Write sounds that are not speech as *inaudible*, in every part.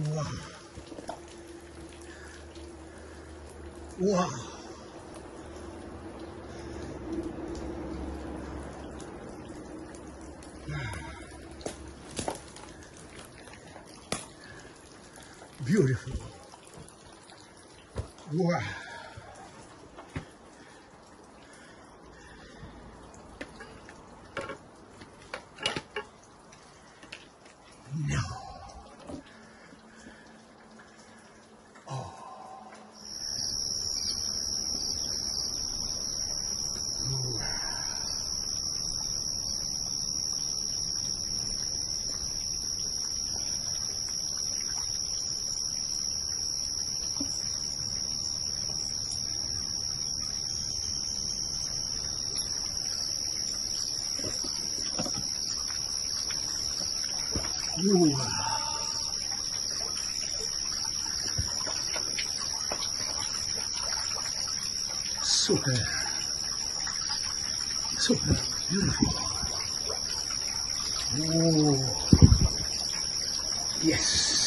Wow. Wow. Beautiful. Wow. Ooh. Super. Super beautiful. Oh. Yes. Yes.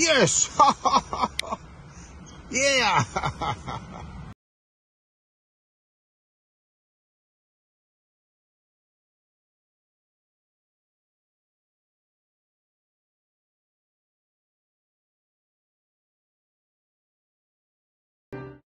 Yes. *laughs* yeah. *laughs*